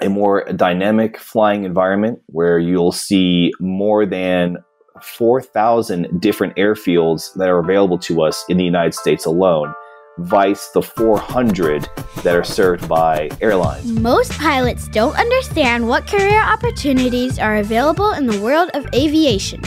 a more dynamic flying environment where you'll see more than 4,000 different airfields that are available to us in the United States alone, vice the 400 that are served by airlines. Most pilots don't understand what career opportunities are available in the world of aviation.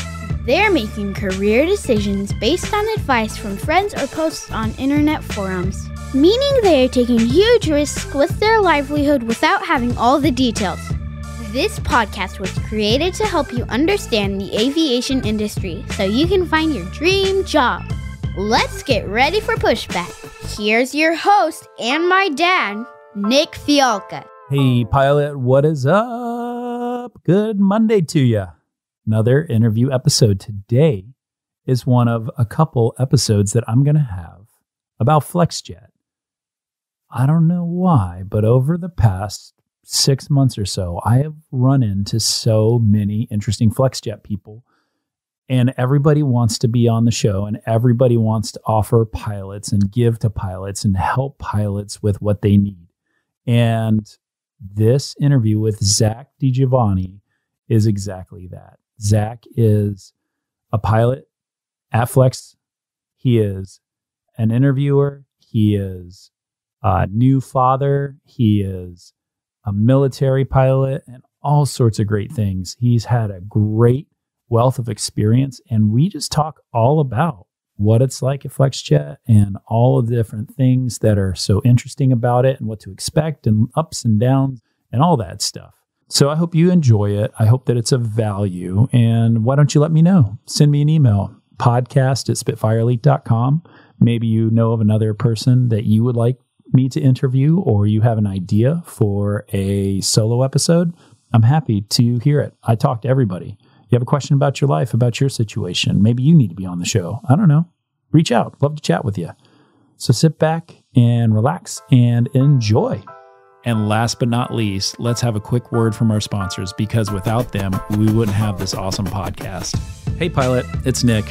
They're making career decisions based on advice from friends or posts on internet forums, meaning they are taking huge risks with their livelihood without having all the details. This podcast was created to help you understand the aviation industry so you can find your dream job. Let's get ready for pushback. Here's your host and my dad, Nick Fialka. Hey, pilot, what is up? Good Monday to you. Another interview episode today is one of a couple episodes that I'm going to have about FlexJet. I don't know why, but over the past six months or so, I have run into so many interesting FlexJet people. And everybody wants to be on the show, and everybody wants to offer pilots and give to pilots and help pilots with what they need. And this interview with Zach DiGiovanni is exactly that. Zach is a pilot at Flex. He is an interviewer. He is a new father. He is a military pilot and all sorts of great things. He's had a great wealth of experience. And we just talk all about what it's like at FlexJet and all of the different things that are so interesting about it and what to expect and ups and downs and all that stuff. So I hope you enjoy it. I hope that it's of value. And why don't you let me know? Send me an email, podcast at spitfireelite.com. Maybe you know of another person that you would like me to interview or you have an idea for a solo episode, I'm happy to hear it. I talk to everybody. You have a question about your life, about your situation. Maybe you need to be on the show. I don't know. Reach out. Love to chat with you. So sit back and relax and enjoy. And last but not least, let's have a quick word from our sponsors because without them, we wouldn't have this awesome podcast. Hey, pilot, it's Nick.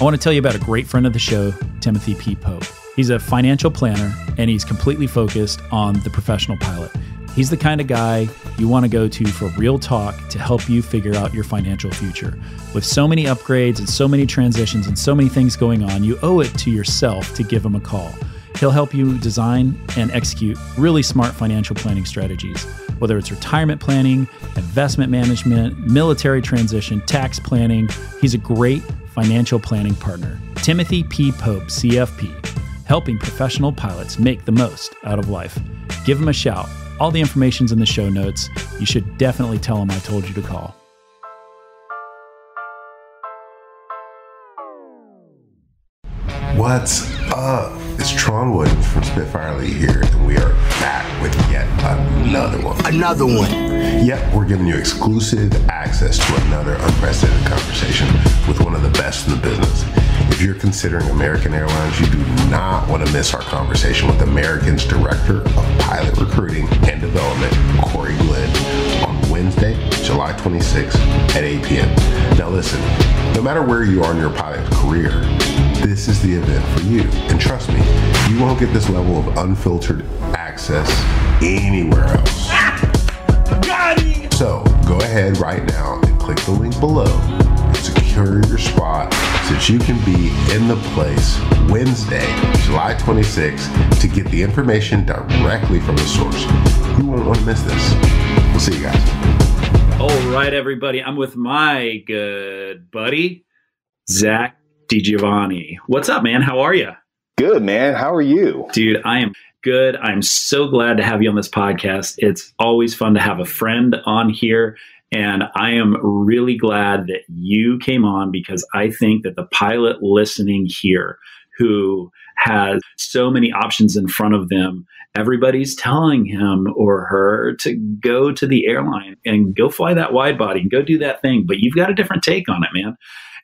I want to tell you about a great friend of the show, Timothy P. Pope. He's a financial planner and he's completely focused on the professional pilot. He's the kind of guy you want to go to for real talk to help you figure out your financial future. With so many upgrades and so many transitions and so many things going on, you owe it to yourself to give him a call. He'll help you design and execute really smart financial planning strategies, whether it's retirement planning, investment management, military transition, tax planning. He's a great financial planning partner. Timothy P. Pope, CFP, helping professional pilots make the most out of life. Give them a shout all the information's in the show notes. You should definitely tell them I told you to call. What's up? It's Tron Williams from Spitfire here, and we are back with yet another one. Another one. Yep, we're giving you exclusive access to another unprecedented conversation with one of the best in the business. If you're considering American Airlines, you do not want to miss our conversation with American's Director of Pilot Recruiting and Development, Cory Glenn, on Wednesday, July 26th at 8 p.m. Now listen, no matter where you are in your pilot career, this is the event for you. And trust me, you won't get this level of unfiltered access anywhere else. So go ahead right now and click the link below and secure your spot so that you can be in the place Wednesday, July 26th to get the information directly from the source. You won't want to miss this. We'll see you guys. All right, everybody. I'm with my good buddy, Zach DiGiovanni. What's up, man? How are you? Good, man. How are you? Dude, I am good. I'm so glad to have you on this podcast. It's always fun to have a friend on here. And I am really glad that you came on because I think that the pilot listening here who has so many options in front of them, everybody's telling him or her to go to the airline and go fly that wide body and go do that thing. But you've got a different take on it, man.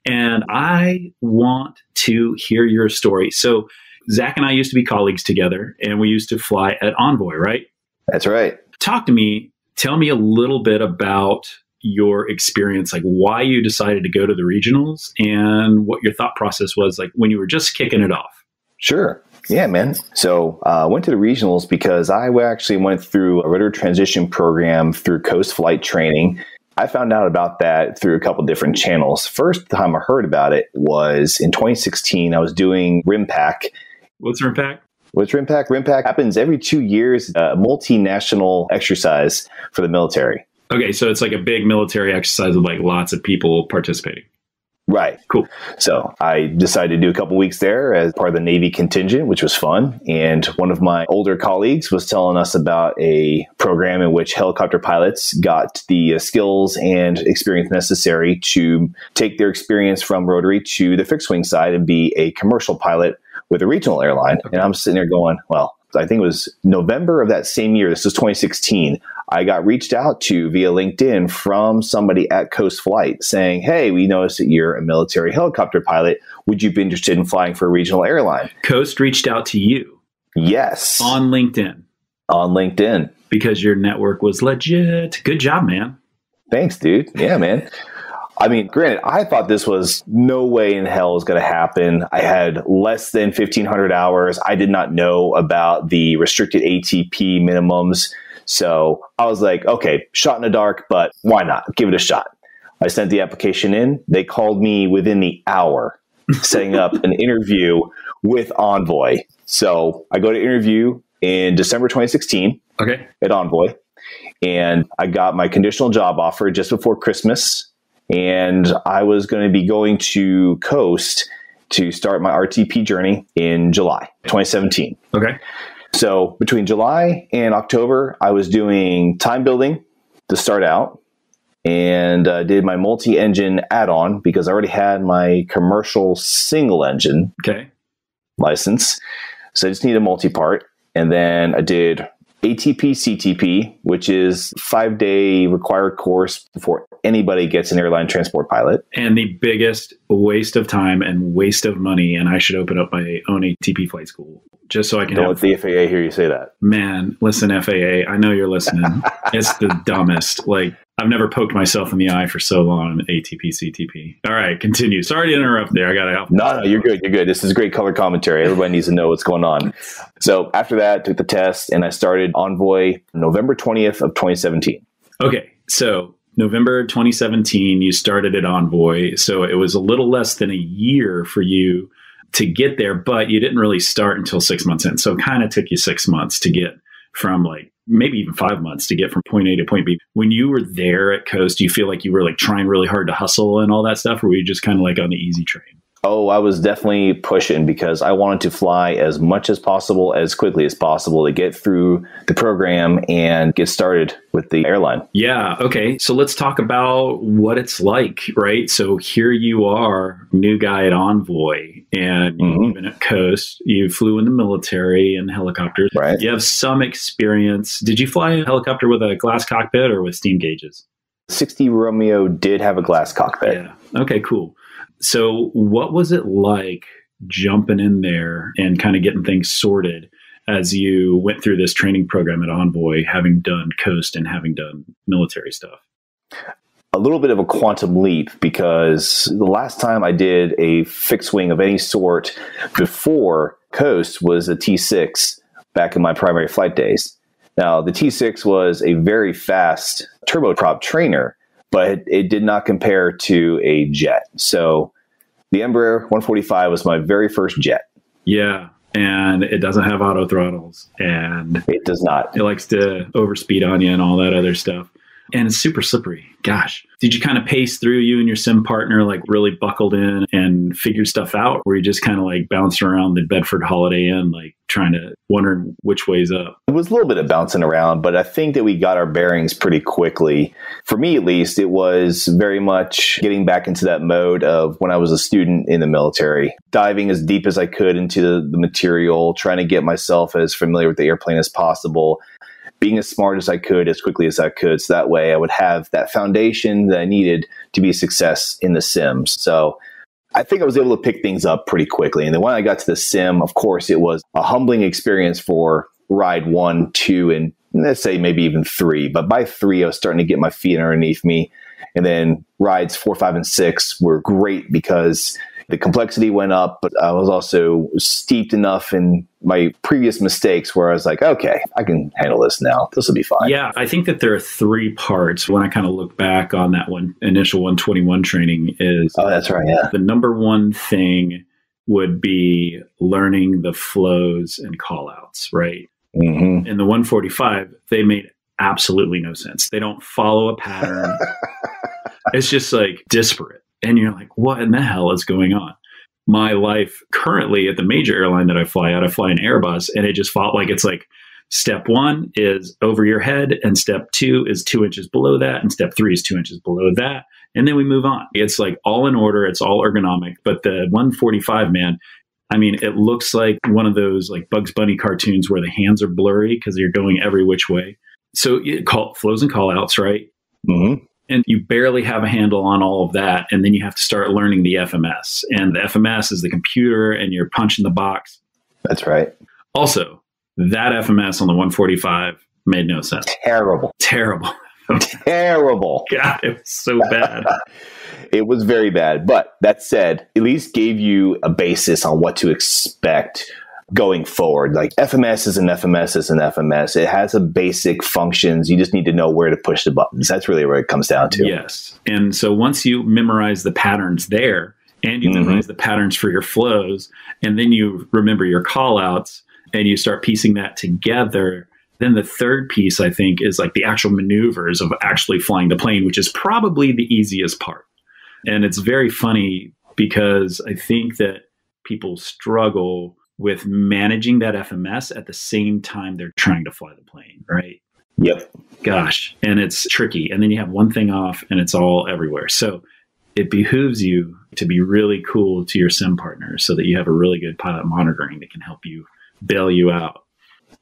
And I want to hear your story. So, Zach and I used to be colleagues together, and we used to fly at Envoy, right? That's right. Talk to me. Tell me a little bit about your experience, like why you decided to go to the regionals and what your thought process was like when you were just kicking it off. Sure. Yeah, man. So I uh, went to the regionals because I actually went through a rotor transition program through Coast Flight Training. I found out about that through a couple different channels. First time I heard about it was in 2016. I was doing RIMPAC. What's RIMPAC? What's RIMPAC? RIMPAC happens every two years, a multinational exercise for the military. Okay, so it's like a big military exercise with like lots of people participating. Right. Cool. So I decided to do a couple weeks there as part of the Navy contingent, which was fun. And one of my older colleagues was telling us about a program in which helicopter pilots got the uh, skills and experience necessary to take their experience from rotary to the fixed wing side and be a commercial pilot with a regional airline. Okay. And I'm sitting there going, well, I think it was November of that same year. This was 2016. I got reached out to via LinkedIn from somebody at Coast Flight saying, Hey, we noticed that you're a military helicopter pilot. Would you be interested in flying for a regional airline? Coast reached out to you. Yes. On LinkedIn. On LinkedIn. Because your network was legit. Good job, man. Thanks, dude. Yeah, man. I mean, granted, I thought this was no way in hell was going to happen. I had less than 1,500 hours. I did not know about the restricted ATP minimums. So I was like, okay, shot in the dark, but why not? Give it a shot. I sent the application in. They called me within the hour, setting up an interview with Envoy. So I go to interview in December 2016 okay. at Envoy. And I got my conditional job offer just before Christmas. And I was going to be going to Coast to start my RTP journey in July 2017. Okay. So between July and October, I was doing time building to start out and uh, did my multi engine add on because I already had my commercial single engine okay. license. So I just need a multi part. And then I did ATP CTP, which is five day required course before anybody gets an airline transport pilot. And the biggest waste of time and waste of money. And I should open up my own ATP flight school just so I can. Don't let the FAA hear you say that. Man, listen, FAA. I know you're listening. it's the dumbest. Like I've never poked myself in the eye for so long. ATP, CTP. All right, continue. Sorry to interrupt there. I got to help. No, no, you're good. You're good. This is great color commentary. Everybody needs to know what's going on. So after that, took the test and I started Envoy November 20th of 2017. Okay, so November 2017, you started at Envoy. So it was a little less than a year for you to get there, but you didn't really start until six months in. So it kind of took you six months to get from like maybe even five months to get from point A to point B. When you were there at Coast, do you feel like you were like trying really hard to hustle and all that stuff, or were you just kind of like on the easy train? Oh, I was definitely pushing because I wanted to fly as much as possible, as quickly as possible to get through the program and get started with the airline. Yeah. Okay. So let's talk about what it's like, right? So here you are, new guy at Envoy, and mm-hmm. you've been at Coast. You flew in the military and helicopters. Right. You have some experience. Did you fly a helicopter with a glass cockpit or with steam gauges? 60 Romeo did have a glass cockpit. Yeah. Okay, cool. So, what was it like jumping in there and kind of getting things sorted as you went through this training program at Envoy, having done Coast and having done military stuff? A little bit of a quantum leap because the last time I did a fixed wing of any sort before Coast was a T6 back in my primary flight days. Now, the T6 was a very fast turboprop trainer, but it did not compare to a jet. So the Embraer 145 was my very first jet. Yeah. And it doesn't have auto throttles and it does not. It likes to overspeed on you and all that other stuff. And it's super slippery. Gosh. Did you kind of pace through you and your sim partner, like really buckled in and figured stuff out? Or you just kind of like bouncing around the Bedford Holiday Inn, like trying to wondering which way's up? It was a little bit of bouncing around, but I think that we got our bearings pretty quickly. For me, at least, it was very much getting back into that mode of when I was a student in the military, diving as deep as I could into the material, trying to get myself as familiar with the airplane as possible being as smart as I could as quickly as I could. So that way I would have that foundation that I needed to be a success in the Sims. So I think I was able to pick things up pretty quickly. And then when I got to the Sim, of course, it was a humbling experience for ride one, two, and let's say maybe even three. But by three, I was starting to get my feet underneath me. And then rides four, five, and six were great because The complexity went up, but I was also steeped enough in my previous mistakes where I was like, okay, I can handle this now. This will be fine. Yeah, I think that there are three parts when I kind of look back on that one initial 121 training is Oh, that's right. Yeah. the number one thing would be learning the flows and call outs, right? hmm In the 145, they made absolutely no sense. They don't follow a pattern. it's just like disparate. And you're like, what in the hell is going on? My life currently at the major airline that I fly at, I fly an Airbus, and it just felt like it's like step one is over your head, and step two is two inches below that, and step three is two inches below that. And then we move on. It's like all in order, it's all ergonomic. But the 145, man, I mean, it looks like one of those like Bugs Bunny cartoons where the hands are blurry because you're going every which way. So it call flows and call outs, right? hmm and you barely have a handle on all of that and then you have to start learning the fms and the fms is the computer and you're punching the box That's right. also that fms on the 145 made no sense Terrible. terrible Terrible. god it was so bad It was very bad. But that said, at least gave you a basis on what to expect going forward. Like FMS is an FMS is an FMS. It has a basic functions. You just need to know where to push the buttons. That's really where it comes down to. yes and so once you memorize the patterns there and you Mhm. memorize the patterns for your flows and then you remember your call outs and you start piecing that together then the third piece i think is like the actual maneuvers of actually flying the plane which is probably the easiest part and it's very funny because i think that people struggle with managing that fms at the same time they're trying to fly the plane right? Yep. gosh and it's tricky. And then you have one thing off and it's all everywhere. So it behooves you to be really cool to your sim partners so that you have a really good pilot monitoring that can help you bail you out.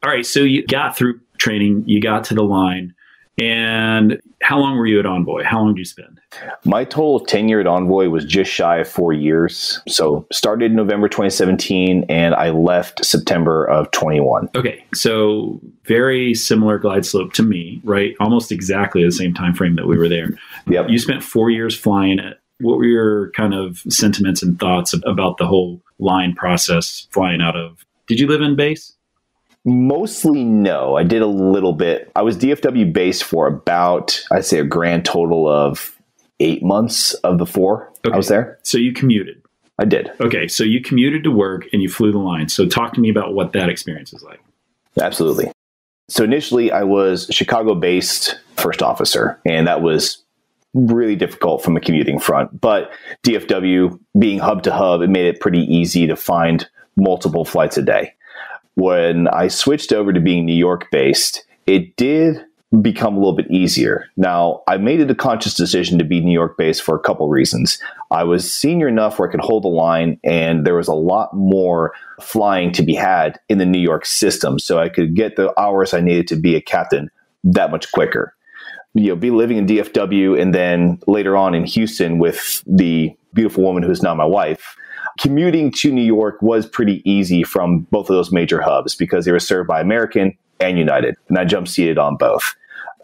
All right so you got through training you got to the line and how long were you at envoy how long did you spend My total tenure at Envoy was just shy of four years. So started in November 2017 and I left September of 21. okay so very similar glide slope to me right almost exactly the same time frame that we were there Yep. you spent four years flying it. What were your kind of sentiments and thoughts about the whole line process flying out of? Did you live in base? Mostly no. I did a little bit. I was DFW based for about, I'd say, a grand total of eight months of the four Okay. I was there. So you commuted. I did. Okay, so you commuted to work and you flew the line. So talk to me about what that experience is like. Absolutely. So initially, I was Chicago based first officer, and that was really difficult from a commuting front. But DFW being hub to hub, it made it pretty easy to find multiple flights a day. When I switched over to being New York based, it did become a little bit easier. Now, I made it a conscious decision to be New York based for a couple reasons. I was senior enough where I could hold the line, and there was a lot more flying to be had in the New York system. So I could get the hours I needed to be a captain that much quicker. You know, be living in DFW and then later on in Houston with the beautiful woman who's now my wife. Commuting to New York was pretty easy from both of those major hubs because they were served by American and United, and I jump seated on both.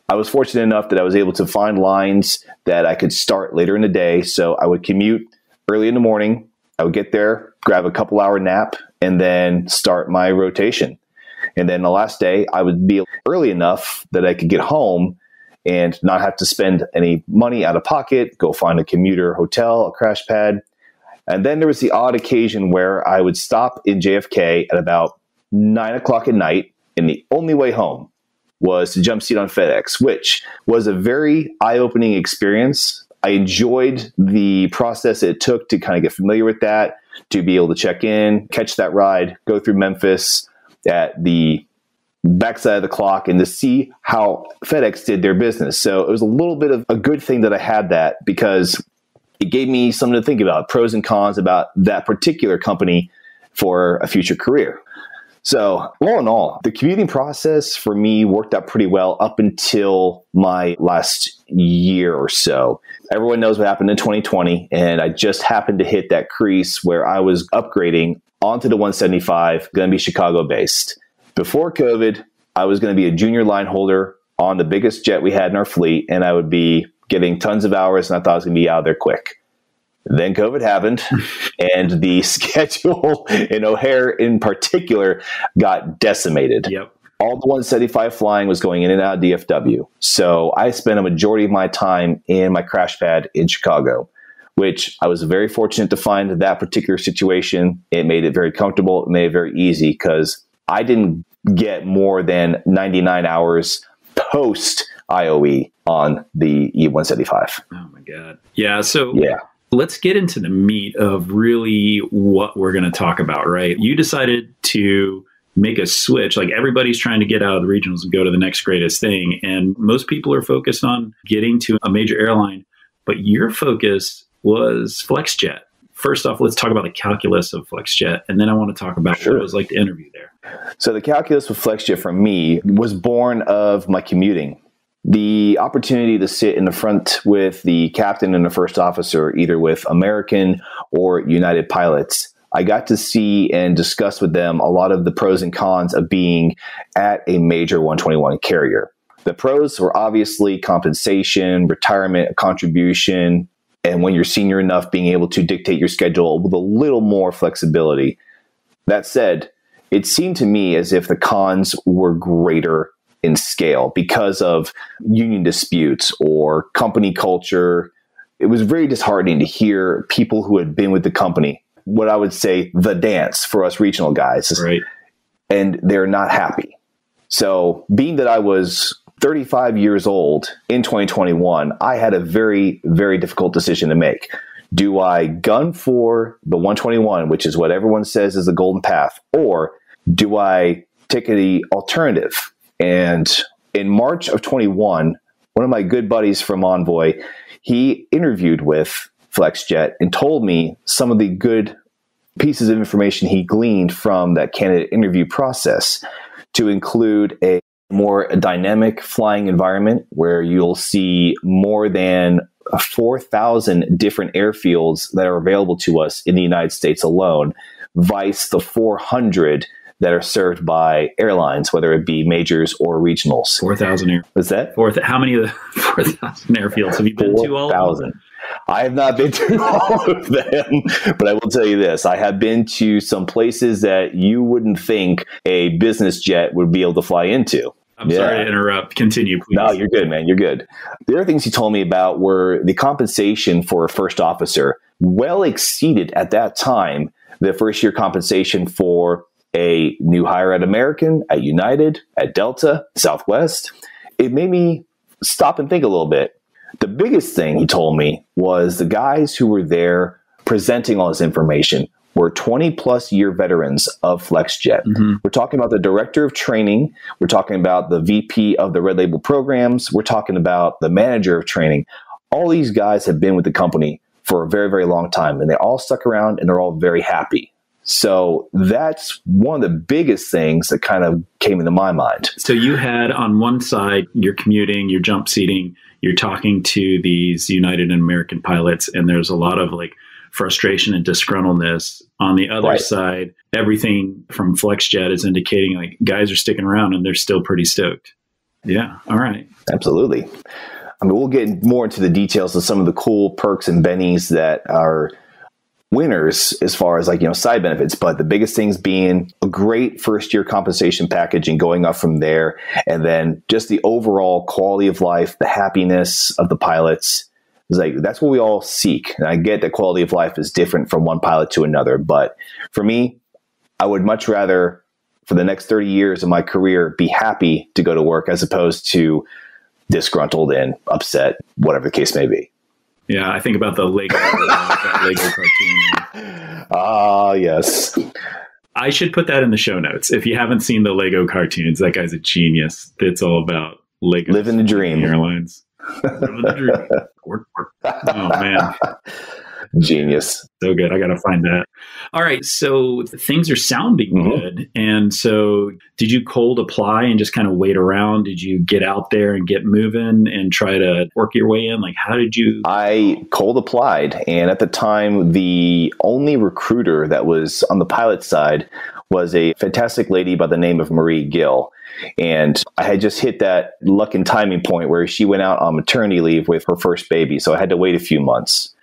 I was fortunate enough that I was able to find lines that I could start later in the day. So I would commute early in the morning. I would get there, grab a couple hour nap, and then start my rotation. And then the last day, I would be early enough that I could get home and not have to spend any money out of pocket, go find a commuter hotel, a crash pad. And then there was the odd occasion where I would stop in JFK at about nine o'clock at night, and the only way home was to jump seat on FedEx, which was a very eye opening experience. I enjoyed the process it took to kind of get familiar with that, to be able to check in, catch that ride, go through Memphis at the backside of the clock, and to see how FedEx did their business. So it was a little bit of a good thing that I had that because it gave me something to think about pros and cons about that particular company for a future career. So, all in all, the commuting process for me worked out pretty well up until my last year or so. Everyone knows what happened in 2020, and I just happened to hit that crease where I was upgrading onto the 175, going to be Chicago based. Before COVID, I was going to be a junior line holder on the biggest jet we had in our fleet, and I would be getting tons of hours, and I thought I was going to be out of there quick. Then COVID happened, and the schedule in O'Hare in particular got decimated. Yep. All the 175 flying was going in and out of DFW. So I spent a majority of my time in my crash pad in Chicago, which I was very fortunate to find that particular situation. It made it very comfortable, it made it very easy because I didn't get more than 99 hours post IOE on the E175. Oh my God. Yeah. So Yeah. let's get into the meat of really what we're going to talk about, right? You decided to make a switch. Like everybody's trying to get out of the regionals and go to the next greatest thing. And most people are focused on getting to a major airline, but your focus was FlexJet. First off, let's talk about the calculus of FlexJet, and then I want to talk about Sure. what it was like to interview there. So the calculus with FlexJet for me was born of my commuting. The opportunity to sit in the front with the captain and the first officer, either with American or United pilots, I got to see and discuss with them a lot of the pros and cons of being at a major 121 carrier. The pros were obviously compensation, retirement contribution, and when you're senior enough, being able to dictate your schedule with a little more flexibility. That said, it seemed to me as if the cons were greater in scale because of union disputes or company culture. It was very disheartening to hear people who had been with the company, what I would say the dance for us regional guys, Right. and they're not happy. So, being that I was 35 years old in 2021, I had a very, very difficult decision to make. Do I gun for the 121, which is what everyone says is the golden path, or do I take the alternative? And in March of 21, one of my good buddies from Envoy, he interviewed with FlexJet and told me some of the good pieces of information he gleaned from that candidate interview process to include a more dynamic flying environment where you'll see more than 4,000 different airfields that are available to us in the United States alone, vice the 400 that are served by airlines, whether it be majors or regionals. 4,000 air. Was that? Four th- how many of the 4,000 airfields have you been to all? of them? 4,000. I have not been to all of them, but I will tell you this. I have been to some places that you wouldn't think a business jet would be able to fly into. I'm Yeah. sorry to interrupt. Continue, please. No, you're good, man. You're good. The other things he told me about were the compensation for a first officer well exceeded at that time the first year compensation for a new hire at American, at United, at Delta, Southwest. It made me stop and think a little bit. The biggest thing he told me was the guys who were there presenting all this information were 20 plus year veterans of FlexJet. Mhm. We're talking about the director of training. We're talking about the VP of the Red Label programs. We're talking about the manager of training. All these guys have been with the company for a very, very long time and they all stuck around and they're all very happy. So that's one of the biggest things that kind of came into my mind. So you had on one side, you're commuting, you're jump seating, you're talking to these United and American pilots, and there's a lot of like frustration and disgruntledness. On the other Right. side, everything from FlexJet is indicating like guys are sticking around and they're still pretty stoked. Yeah. All right. Absolutely. I mean, we'll get more into the details of some of the cool perks and bennies that are winners as far as like, you know, side benefits. But the biggest things being a great first year compensation package and going up from there. And then just the overall quality of life, the happiness of the pilots. Is like that's what we all seek. And I get that quality of life is different from one pilot to another. But for me, I would much rather for the next 30 years of my career be happy to go to work as opposed to disgruntled and upset, whatever the case may be. Yeah. I think about the Lego, uh, Lego cartoon. Ah, yes. I should put that in the show notes. If you haven't seen the Lego cartoons, that guy's a genius. It's all about Lego Living the dream. airlines. Living the dream. Oh man, Genius. so good. I got to find that. All right, so things are sounding Mhm. good. And so, did you cold apply and just kind of wait around? Did you get out there and get moving and try to work your way in? Like, how did you? I cold applied, and at the time, the only recruiter that was on the pilot side was a fantastic lady by the name of Marie Gill. And I had just hit that luck and timing point where she went out on maternity leave with her first baby. So I had to wait a few months.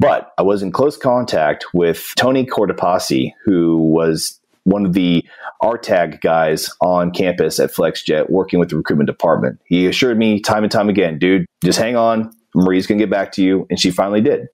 But I was in close contact with Tony Cortopassi, who was one of the RTAG guys on campus at FlexJet working with the recruitment department. He assured me time and time again, dude, just hang on. Marie's going to get back to you. And she finally did.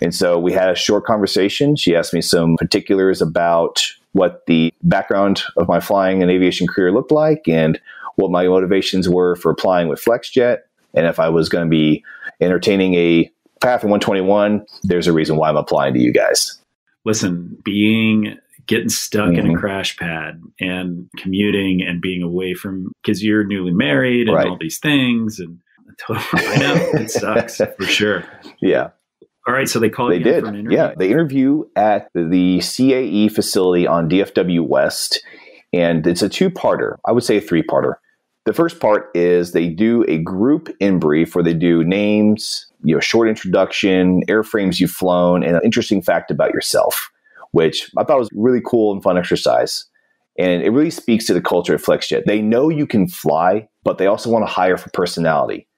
And so we had a short conversation. She asked me some particulars about what the background of my flying and aviation career looked like and what my motivations were for applying with FlexJet. And if I was going to be entertaining a path in 121, there's a reason why I'm applying to you guys. Listen, being getting stuck mm-hmm. in a mm-hmm. crash pad and commuting and being away from because you're newly married and right. all these things and totally it sucks for sure. Yeah. All right, so they called they did. Yeah, they interview at the CAE facility on DFW West, and it's a two-parter. I would say a three-parter. The first part is they do a group in brief where they do names, you know, short introduction, airframes you've flown, and an interesting fact about yourself, which I thought was really cool and fun exercise. And it really speaks to the culture at FlexJet. They know you can fly, but they also want to hire for personality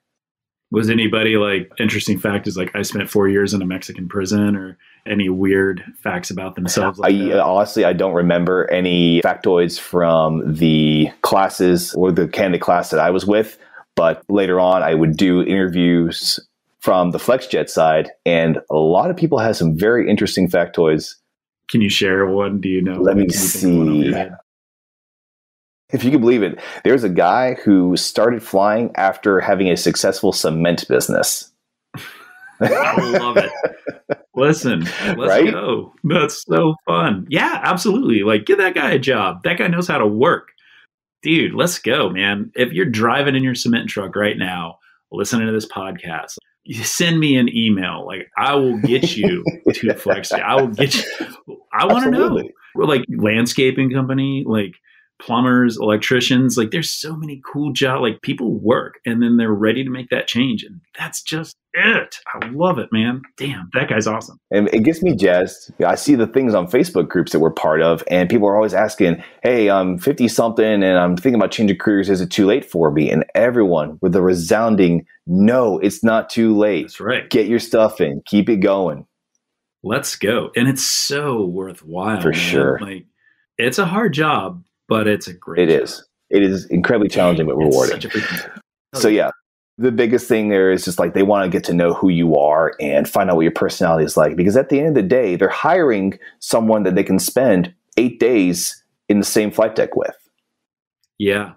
was anybody like interesting fact is like I spent four years in a Mexican prison or any weird facts about themselves? Like I, uh, honestly, I don't remember any factoids from the classes or the candidate class that I was with. But later on, I would do interviews from the FlexJet side, and a lot of people have some very interesting factoids. Can you share one? Do you know? Let me see if you can believe it, there's a guy who started flying after having a successful cement business. I love it. Listen, let's right? go. That's so fun. Yeah, absolutely. Like, give that guy a job. That guy knows how to work. Dude, let's go, man. If you're driving in your cement truck right now, listening to this podcast, send me an email. Like, I will get you to Flex. I will get you. I want to know. Like, landscaping company, like, plumbers, electricians. Like there's so many cool jobs. Like people work and then they're ready to make that change. And that's just it. I love it, man. Damn, that guy's awesome. And it gets me jazzed. I see the things on Facebook groups that we're part of, and people are always asking, Hey, I'm 50 something and I'm thinking about changing careers. Is it too late for me? And everyone with a resounding no, it's not too late. That's right. Get your stuff in, keep it going. Let's go. And it's so worthwhile. For man. sure. Like it's a hard job, but it's a great. It job. is. It is incredibly challenging but rewarding. So yeah, the biggest thing there is just like they want to get to know who you are and find out what your personality is like because at the end of the day, they're hiring someone that they can spend eight days in the same flight deck with. Yeah,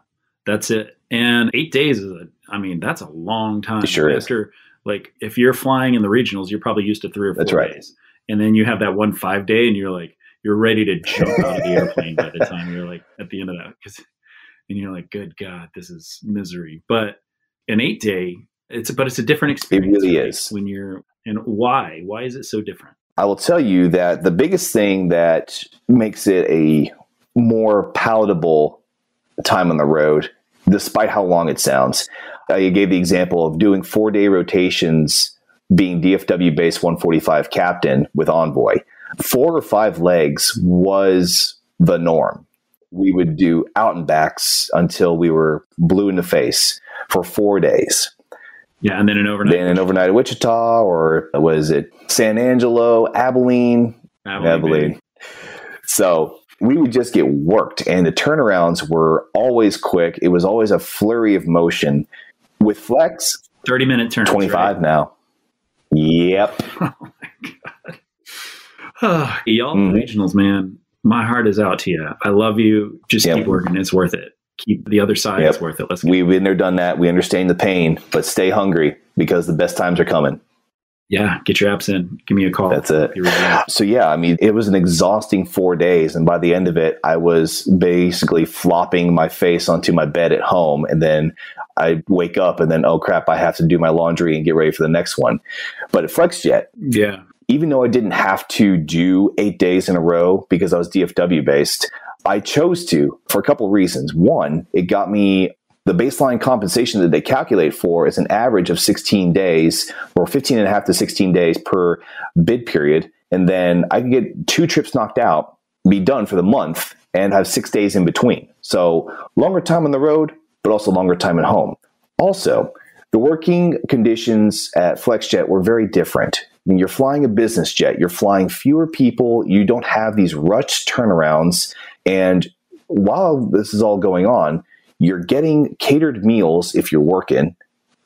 that's it. And eight days is a, I mean, that's a long time. It sure After, is. Like if you're flying in the regionals, you're probably used to three or four that's right. days. And then you have that one five day and you're like, you're ready to jump out of the airplane by the time you're like at the end of that because and you're like good god this is misery. But an eight day it's but it's a different experience it really right? is. When you're and why? Why is it so different? I will tell you that the biggest thing that makes it a more palatable time on the road despite how long it sounds i gave the example of doing four day rotations being dfw base 145 captain with envoy four or five legs was the norm. We would do out and backs until we were blue in the face for four days. Yeah, and then an overnight. Then an overnight at Wichita, or was it San Angelo, Abilene? Abilene. Abilene. So we would just get worked, and the turnarounds were always quick. It was always a flurry of motion. With Flex, 30 minute turn. 25 right? now. Yep. Oh my God. Y'all mm-hmm. regionals, man. My heart is out to you. I love you. Just yep. keep working. It's worth it. Keep the other side. Yep. It's worth it. Let's. Go. We've been there, done that. We understand the pain, but stay hungry because the best times are coming. Yeah, get your apps in. Give me a call. That's it. So yeah, I mean, it was an exhausting four days, and by the end of it, I was basically flopping my face onto my bed at home, and then I wake up, and then oh crap, I have to do my laundry and get ready for the next one. But at FlexJet, yeah, even though I didn't have to do eight days in a row because I was DFW based, I chose to for a couple of reasons. One, it got me the baseline compensation that they calculate for is an average of 16 days or 15 and a half to 16 days per bid period. And then I could get two trips knocked out, be done for the month, and have six days in between. So longer time on the road, but also longer time at home. Also, the working conditions at FlexJet were very different when you're flying a business jet, you're flying fewer people, you don't have these rushed turnarounds. And while this is all going on, you're getting catered meals if you're working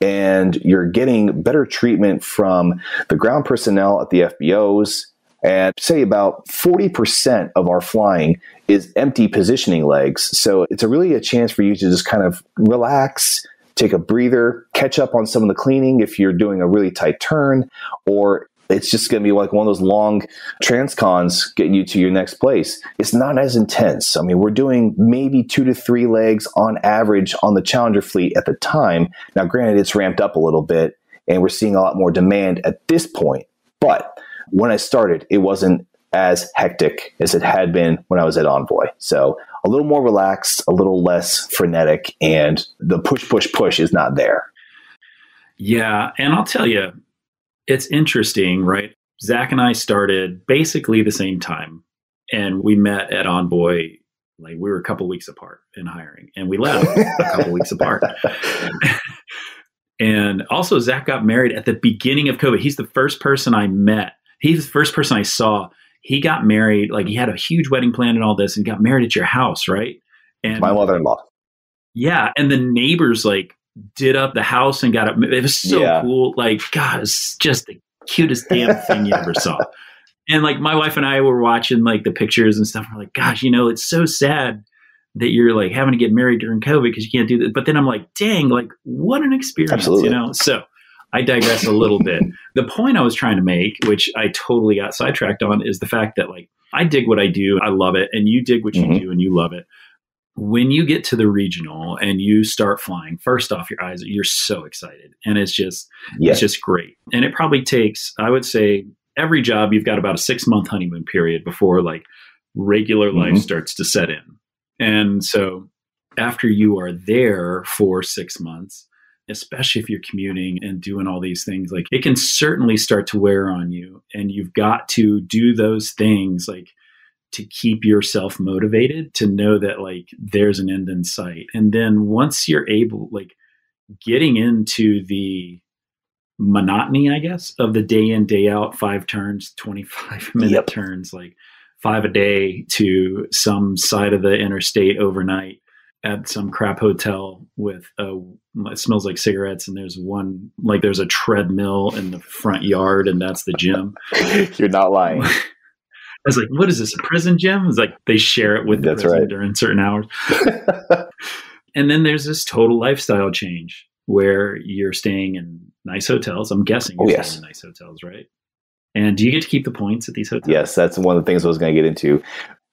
and you're getting better treatment from the ground personnel at the FBOs. And say about 40% of our flying is empty positioning legs. So it's a really a chance for you to just kind of relax, take a breather, catch up on some of the cleaning if you're doing a really tight turn, or it's just going to be like one of those long transcons getting you to your next place. It's not as intense. I mean, we're doing maybe two to three legs on average on the Challenger fleet at the time. Now, granted, it's ramped up a little bit and we're seeing a lot more demand at this point. But when I started, it wasn't as hectic as it had been when I was at Envoy. So a little more relaxed, a little less frenetic, and the push, push, push is not there. Yeah. And I'll tell you, it's interesting, right? Zach and I started basically the same time, and we met at Envoy. Like we were a couple weeks apart in hiring, and we left a couple weeks apart. and also, Zach got married at the beginning of COVID. He's the first person I met. He's the first person I saw. He got married, like he had a huge wedding plan and all this, and got married at your house, right? And my mother-in-law. Yeah, and the neighbors like did up the house and got it. It was so yeah. cool. Like, God, it's just the cutest damn thing you ever saw. And like my wife and I were watching like the pictures and stuff. We're like, gosh, you know, it's so sad that you're like having to get married during COVID because you can't do that. But then I'm like, dang, like what an experience, Absolutely. you know? So I digress a little bit. The point I was trying to make, which I totally got sidetracked on, is the fact that like I dig what I do. I love it. And you dig what mm-hmm. you do and you love it when you get to the regional and you start flying, first off, your eyes, you're so excited. And it's just, yeah. it's just great. And it probably takes, I would say, every job, you've got about a six month honeymoon period before like regular mm-hmm. life starts to set in. And so after you are there for six months, especially if you're commuting and doing all these things, like it can certainly start to wear on you. And you've got to do those things like to keep yourself motivated to know that like there's an end in sight. And then once you're able like getting into the monotony i guess of the day in day out five turns 25 minute yep. turns like five a day to some side of the interstate overnight at some crap hotel with a it smells like cigarettes and there's one like there's a treadmill in the front yard and that's the gym. You're not lying was like, what is this, a prison gym? It's like they share it with the That's prison right. during certain hours. and then there's this total lifestyle change where you're staying in nice hotels. I'm guessing oh, you're oh, yes. staying in nice hotels, right? And do you get to keep the points at these hotels? Yes, that's one of the things I was going to get into.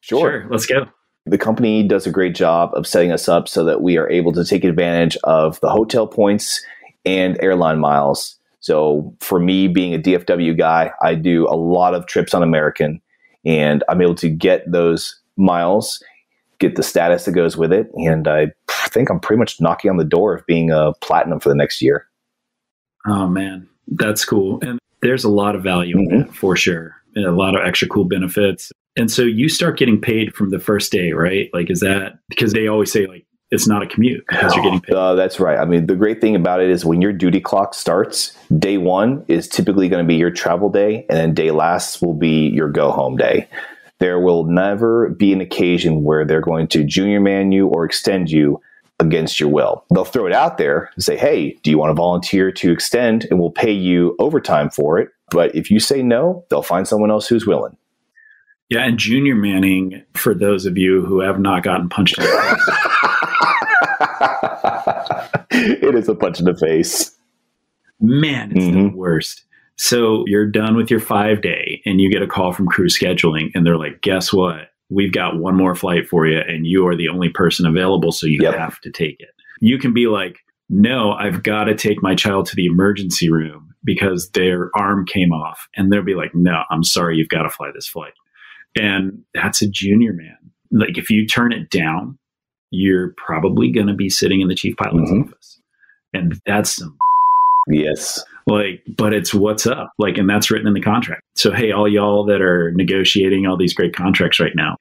Sure. sure. Let's go. The company does a great job of setting us up so that we are able to take advantage of the hotel points and airline miles. So for me, being a DFW guy, I do a lot of trips on American and I'm able to get those miles, get the status that goes with it, and I think I'm pretty much knocking on the door of being a platinum for the next year. Oh man, that's cool, and there's a lot of value mm-hmm. in that for sure, and a lot of extra cool benefits. And so you start getting paid from the first day, right? Like, is that because they always say like it's not a commute because you're getting paid. Uh, that's right. I mean, the great thing about it is when your duty clock starts, day one is typically going to be your travel day, and then day last will be your go home day. There will never be an occasion where they're going to junior man you or extend you against your will. They'll throw it out there and say, hey, do you want to volunteer to extend? And we'll pay you overtime for it. But if you say no, they'll find someone else who's willing. Yeah, and junior manning, for those of you who have not gotten punched in the face, it is a punch in the face. Man, it's mm-hmm. the worst. So you're done with your five day and you get a call from crew scheduling and they're like, guess what? We've got one more flight for you and you are the only person available. So you yep. have to take it. You can be like, no, I've got to take my child to the emergency room because their arm came off. And they'll be like, no, I'm sorry, you've got to fly this flight. And that's a junior man. Like if you turn it down, you're probably going to be sitting in the chief pilot's mm-hmm. office. And that's some yes. Like, but it's what's up. Like, and that's written in the contract. So, hey, all y'all that are negotiating all these great contracts right now,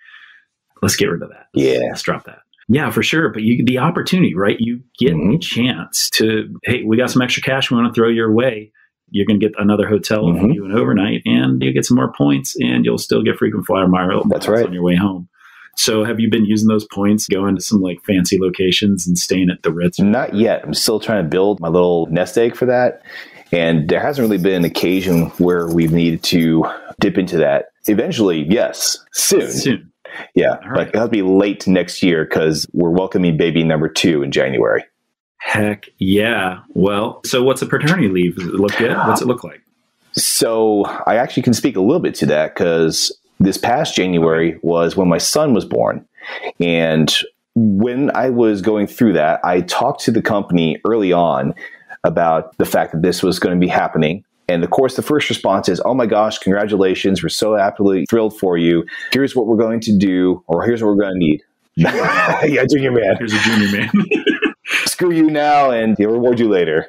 let's get rid of that. Yeah. Let's drop that. Yeah, for sure. But you the opportunity, right? You get mm-hmm. a chance to, hey, we got some extra cash we want to throw your way. you're going to get another hotel mm-hmm. for you an overnight, and you get some more points, and you'll still get frequent flyer miles. That's right on your way home. So, have you been using those points, going to some like fancy locations and staying at the Ritz? Not yet. I'm still trying to build my little nest egg for that. And there hasn't really been an occasion where we've needed to dip into that. Eventually, yes, soon. Soon. Yeah, right. but it'll be late next year because we're welcoming baby number two in January. Heck yeah. Well, so what's a paternity leave? Does it look good? What's it look like? So I actually can speak a little bit to that because this past January was when my son was born. And when I was going through that, I talked to the company early on about the fact that this was going to be happening. And of course, the first response is, Oh my gosh, congratulations. We're so absolutely thrilled for you. Here's what we're going to do, or here's what we're going to need. yeah, junior man. Here's a junior man. screw you now and they'll reward you later.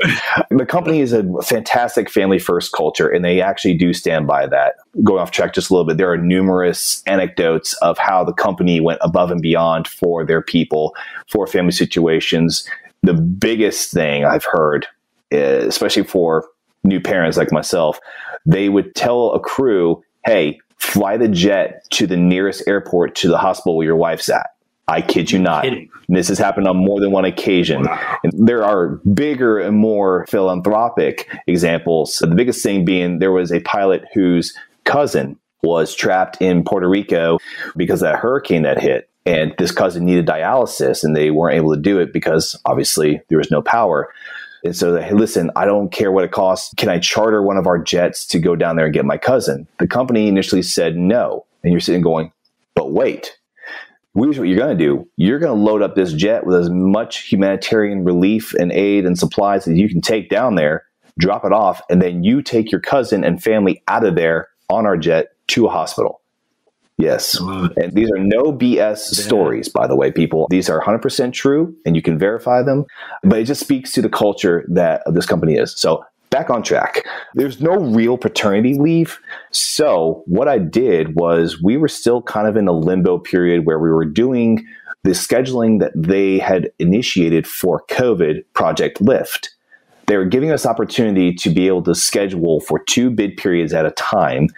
the company is a fantastic family first culture and they actually do stand by that. Going off track just a little bit, there are numerous anecdotes of how the company went above and beyond for their people, for family situations. The biggest thing I've heard, is, especially for new parents like myself, they would tell a crew, hey, fly the jet to the nearest airport to the hospital where your wife's at I kid you not. This has happened on more than one occasion. And there are bigger and more philanthropic examples. The biggest thing being there was a pilot whose cousin was trapped in Puerto Rico because of that hurricane that hit. And this cousin needed dialysis and they weren't able to do it because obviously there was no power. And so, hey, listen, I don't care what it costs. Can I charter one of our jets to go down there and get my cousin? The company initially said no. And you're sitting going, but wait, here's what you're going to do. You're going to load up this jet with as much humanitarian relief and aid and supplies that you can take down there drop it off and then you take your cousin and family out of there on our jet to a hospital. Yes. And these are no bs yeah. stories by the way people. These are 100% true and you can verify them but it just speaks to the culture that this company is. So back on track. There's no real paternity leave. So, what I did was we were still kind of in a limbo period where we were doing the scheduling that they had initiated for COVID, Project Lift. They were giving us opportunity to be able to schedule for two bid periods at a time.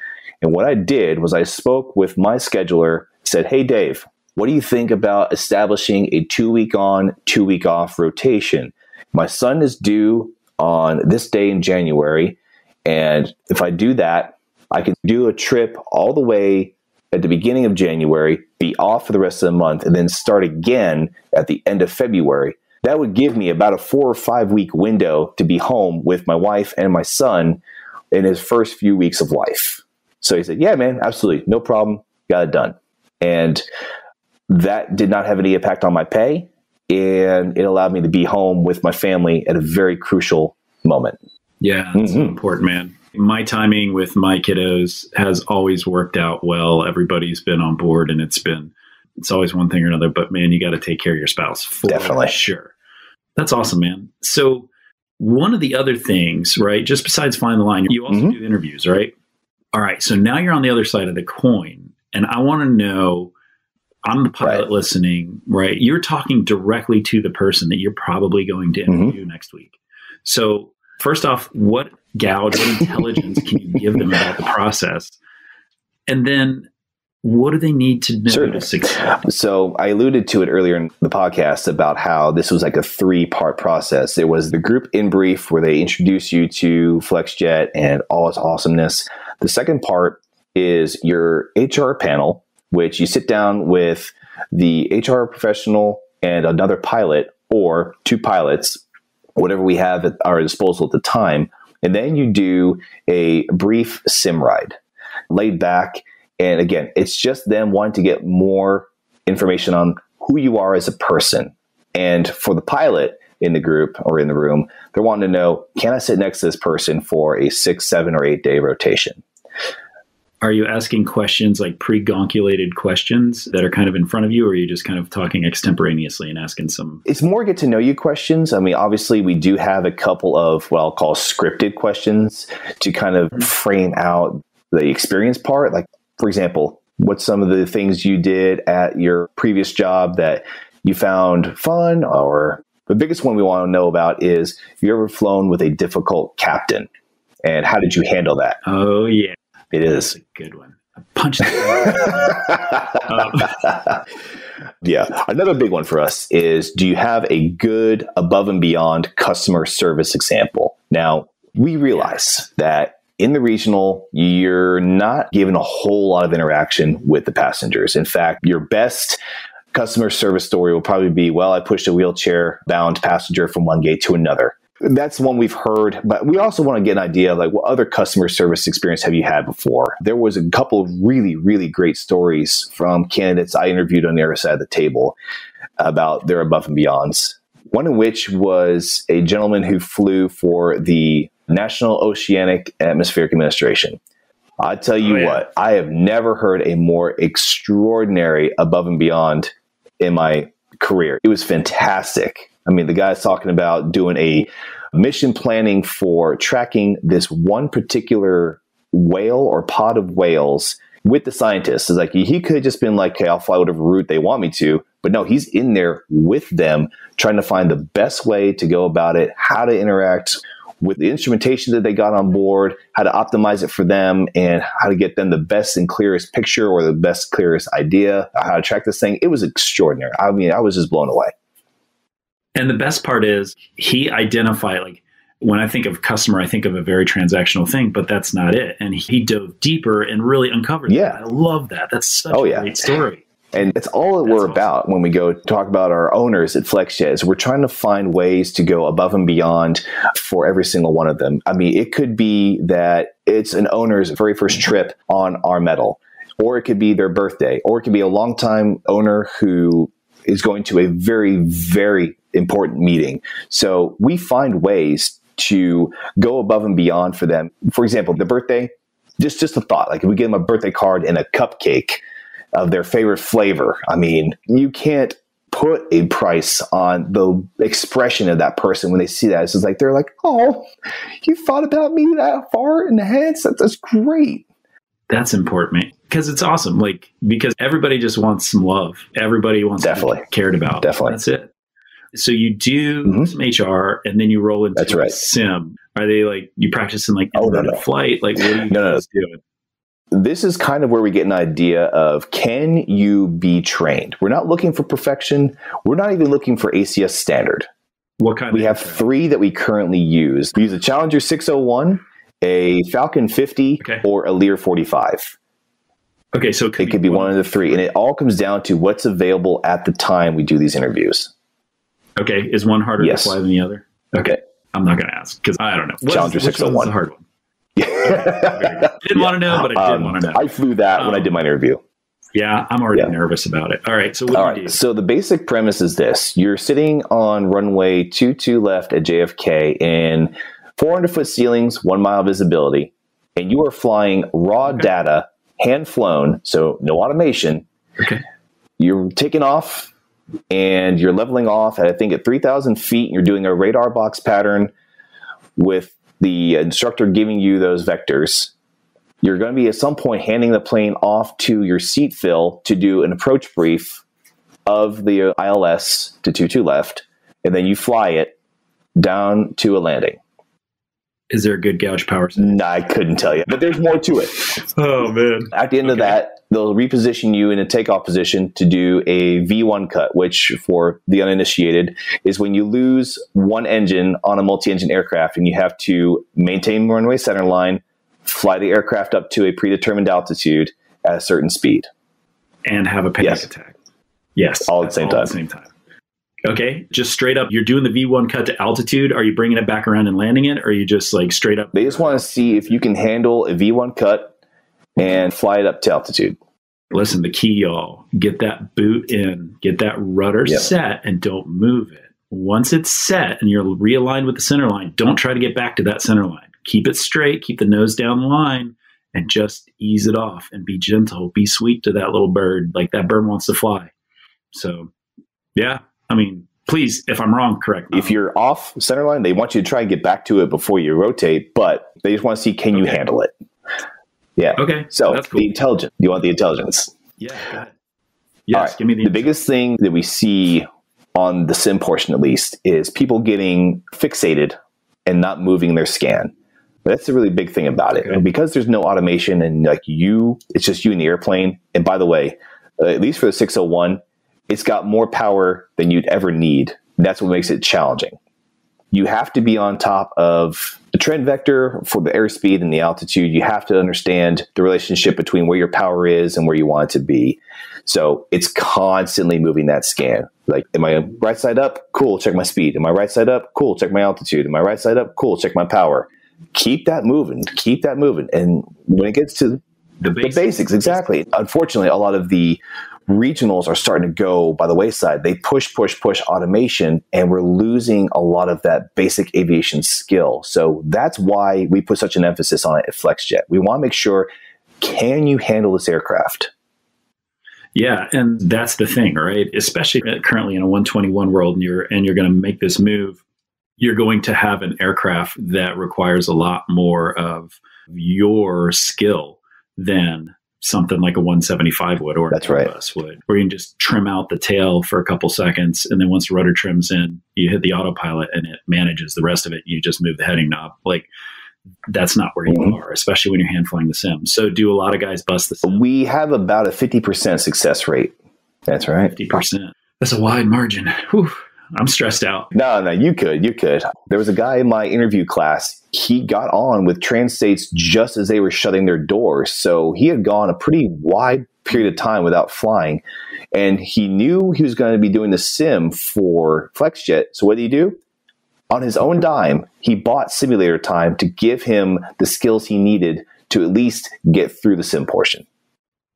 And what I did was I spoke with my scheduler, said, Hey, Dave, what do you think about establishing a two week on, two week off rotation? My son is due on this day in January. And if I do that, I can do a trip all the way at the beginning of January, be off for the rest of the month, and then start again at the end of February. That would give me about a four or five week window to be home with my wife and my son in his first few weeks of life. So he said, Yeah, man, absolutely. No problem. Got it done. And that did not have any impact on my pay and it allowed me to be home with my family at a very crucial moment. Yeah, that's mm-hmm. important, man. My timing with my kiddos has always worked out well. Everybody's been on board, and it's been it's always one thing or another. But man, you got to take care of your spouse. For Definitely, sure. That's awesome, man. So one of the other things, right? Just besides flying the line, you also mm-hmm. do interviews, right? All right. So now you're on the other side of the coin, and I want to know I'm the pilot right. listening, right? You're talking directly to the person that you're probably going to interview mm-hmm. next week. So, first off, what gouge, what intelligence can you give them about the process? And then, what do they need to know Certainly. to succeed? So, I alluded to it earlier in the podcast about how this was like a three part process. There was the group in brief where they introduce you to FlexJet and all its awesomeness. The second part is your HR panel which you sit down with the HR professional and another pilot or two pilots, whatever we have at our disposal at the time. And then you do a brief sim ride, laid back. And again, it's just them wanting to get more information on who you are as a person. And for the pilot in the group or in the room, they're wanting to know can I sit next to this person for a six, seven, or eight day rotation? Are you asking questions like pre-gonculated questions that are kind of in front of you or are you just kind of talking extemporaneously and asking some? It's more get to know you questions. I mean obviously we do have a couple of what i'll call scripted questions to kind of mm-hmm. frame out the experience part. Like for example what's some of the things you did at your previous job that you found fun? Or the biggest one we want to know about is have you ever flown with a difficult captain? And how did you handle that? Oh yeah, it is a good one. Punch. um, yeah. Another big one for us is do you have a good above and beyond customer service example? Now, we realize that in the regional, you're not given a whole lot of interaction with the passengers. In fact, your best customer service story will probably be, well, I pushed a wheelchair bound passenger from one gate to another. That's one we've heard, but we also want to get an idea of like what other customer service experience have you had before? There was a couple of really, really great stories from candidates I interviewed on the other side of the table about their above and beyonds. One of which was a gentleman who flew for the National Oceanic Atmospheric Administration. I tell you oh, yeah. what, I have never heard a more extraordinary above and beyond in my career. It was fantastic. I mean, the guy's talking about doing a mission planning for tracking this one particular whale or pod of whales with the scientists. It's like he could have just been like, okay, I'll fly whatever route they want me to. But no, he's in there with them, trying to find the best way to go about it, how to interact with the instrumentation that they got on board, how to optimize it for them, and how to get them the best and clearest picture or the best, clearest idea, how to track this thing. It was extraordinary. I mean, I was just blown away. And the best part is he identified like when I think of customer, I think of a very transactional thing, but that's not it. And he dove deeper and really uncovered. Yeah, that. I love that. That's such oh, a yeah. great story. And it's all that That's we're awesome. about when we go talk about our owners at FlexJet is we're trying to find ways to go above and beyond for every single one of them. I mean, it could be that it's an owner's very first trip on our metal, or it could be their birthday, or it could be a longtime owner who is going to a very, very important meeting. So we find ways to go above and beyond for them. For example, the birthday, just just a thought. Like if we give them a birthday card and a cupcake, of their favorite flavor. I mean, you can't put a price on the expression of that person when they see that. It's like they're like, "Oh, you thought about me that far in the head? That's great." That's important because it's awesome. Like because everybody just wants some love. Everybody wants definitely cared about. Definitely, that's it. So you do mm-hmm. some HR and then you roll into that's right. sim. Are they like you practicing like oh, no, no. flight? Like what are you no, no. doing? this is kind of where we get an idea of can you be trained? We're not looking for perfection. We're not even looking for ACS standard. What kind? We have three that we currently use. We use a Challenger 601, a Falcon 50, okay. or a Lear 45. Okay, so it could, it could be, one of the three, and it all comes down to what's available at the time we do these interviews. Okay, is one harder yes. to fly than the other? Okay, I'm not going to ask because I don't know. What Challenger 601. the hard one? didn't want to know, but I did um, want to know. I flew that um, when I did my interview. Yeah, I'm already yeah. nervous about it. All right, so what All right, So the basic premise is this: you're sitting on runway two two left at JFK in 400 foot ceilings, one mile visibility, and you are flying raw okay. data, hand flown, so no automation. Okay. You're taking off, and you're leveling off at I think at 3,000 feet. And you're doing a radar box pattern with the instructor giving you those vectors, you're going to be at some point handing the plane off to your seat fill to do an approach brief of the ILS to 22 left, and then you fly it down to a landing. Is there a good gauge power? No, I couldn't tell you, but there's more to it. oh man! At the end okay. of that, they'll reposition you in a takeoff position to do a V1 cut, which for the uninitiated is when you lose one engine on a multi-engine aircraft and you have to maintain runway center line, fly the aircraft up to a predetermined altitude at a certain speed, and have a panic yes. attack. Yes, all at the same time. At the same time. Okay, just straight up, you're doing the V1 cut to altitude. Are you bringing it back around and landing it, or are you just like straight up? They just want to see if you can handle a V1 cut and fly it up to altitude. Listen, the key, y'all, get that boot in, get that rudder yep. set, and don't move it. Once it's set and you're realigned with the center line, don't try to get back to that center line. Keep it straight, keep the nose down the line, and just ease it off and be gentle, be sweet to that little bird. Like that bird wants to fly. So, yeah, I mean, please, if I'm wrong, correct me. If you're off center line, they want you to try and get back to it before you rotate, but they just want to see can okay. you handle it. Yeah. Okay. So cool. the intelligence. You want the intelligence? Yeah. Yes. Right. Give me the. The biggest thing that we see on the sim portion, at least, is people getting fixated and not moving their scan. That's the really big thing about it. Okay. Because there's no automation and like you, it's just you in the airplane. And by the way, uh, at least for the 601, it's got more power than you'd ever need. That's what makes it challenging. You have to be on top of the trend vector for the airspeed and the altitude. You have to understand the relationship between where your power is and where you want it to be. So it's constantly moving that scan. Like, am I right side up? Cool, check my speed. Am I right side up? Cool, check my altitude. Am I right side up? Cool, check my power. Keep that moving. Keep that moving. And when it gets to The the basics, exactly. Unfortunately, a lot of the regionals are starting to go by the wayside. They push, push, push automation, and we're losing a lot of that basic aviation skill. So that's why we put such an emphasis on it at FlexJet. We want to make sure can you handle this aircraft? Yeah, and that's the thing, right? Especially currently in a 121 world, and you're and you're going to make this move. You're going to have an aircraft that requires a lot more of your skill than something like a 175 would or That's right. Airbus would, where you can just trim out the tail for a couple seconds, and then once the rudder trims in, you hit the autopilot and it manages the rest of it. You just move the heading knob. Like that's not where you Mhm. are, especially when you're hand flying the sim. So, do a lot of guys bust the sim? We have about a 50% success rate. That's right. Fifty percent. That's a wide margin. Whew, I'm stressed out. No, no, you could, you could. There was a guy in my interview class. He got on with trans states just as they were shutting their doors. So he had gone a pretty wide period of time without flying. And he knew he was going to be doing the sim for FlexJet. So what did he do? On his own dime, he bought simulator time to give him the skills he needed to at least get through the sim portion.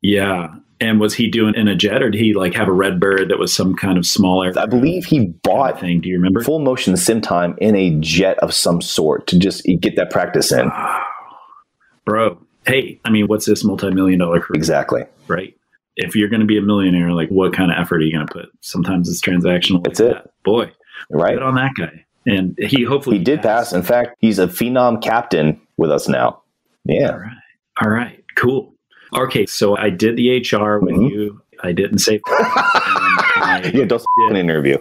Yeah. And was he doing in a jet, or did he like have a Redbird that was some kind of smaller? I believe he bought thing. Do you remember? full motion sim time in a jet of some sort to just get that practice in. Wow. Bro, hey, I mean, what's this multi-million dollar career, Exactly. right? If you're going to be a millionaire, like what kind of effort are you going to put? Sometimes it's transactional. That's like it. that. Boy, Right. on that guy. And he hopefully He did pass. In fact, he's a phenom captain with us now. Yeah. right. All right. Cool. Okay. So I did the HR with Mhm. you. I didn't say. I- yeah, don't an interview.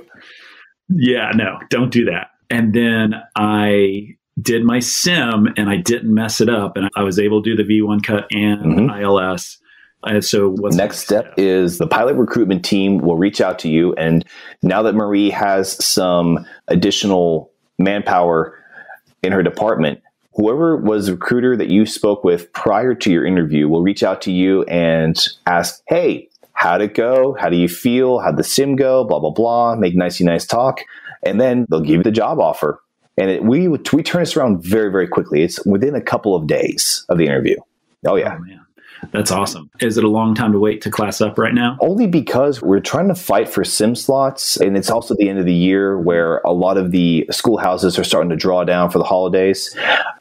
Yeah, no, don't do that. And then I did my sim and I didn't mess it up. And I was able to do the V1 cut and Mhm. ILS. And so what's Next step is the pilot recruitment team will reach out to you. And now that Marie has some additional manpower in her department, whoever was the recruiter that you spoke with prior to your interview will reach out to you and ask, Hey, how'd it go? How do you feel? How'd the sim go? Blah, blah, blah. Make nicey nice talk. And then they'll give you the job offer. And it, we, we turn this around very, very quickly. It's within a couple of days of the interview. Oh, yeah. Oh. That's awesome. Is it a long time to wait to class up right now? Only because we're trying to fight for sim slots, and it's also the end of the year where a lot of the schoolhouses are starting to draw down for the holidays.